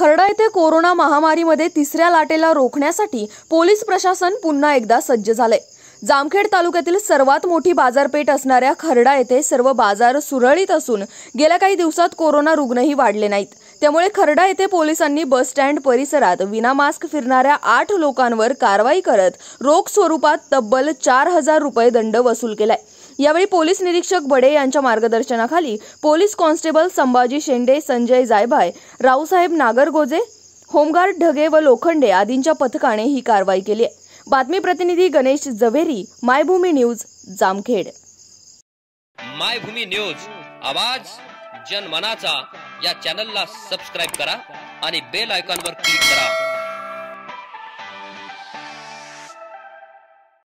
खर्डा येथे कोरोना महामारीमध्ये तिसऱ्या लाटेला रोखण्यासाठी पोलीस प्रशासन पुन्हा एकदा सज्ज झाले जामखेड तालुक्यातील सर्वात मोठी बाजारपेठ असणाऱ्या खर्डा येथे सर्व बाजार सुरळीत असून गेल्या काही दिवसात कोरोना रुग्णही वाढले नाहीत. त्यामुळे खर्डा येथे पोलिसांनी बस स्टँड परिसरात विनामास्क फिरणाऱ्या आठ लोकांवर कारवाई करत रोख स्वरूपात तब्बल चार हजार रुपये दंड वसूल केलाय. यावेळी पोलीस निरीक्षक बडे यांच्या मार्गदर्शनाखाली police constable Sambhaji Shende Sanjay Jaybhay Raosaheb Nagargoje home guard Dhage व लोखंडे आदींच्या पथकाने ही कारवाई केली आहे. बातमी प्रतिनिधी गणेश जव्हेरी मायभूमी न्यूज जामखेड. मायभूमी न्यूज आवाज जनमनाचा या चॅनलला सबस्क्राईब करा आणि बेल आयकॉनवर क्लिक करा.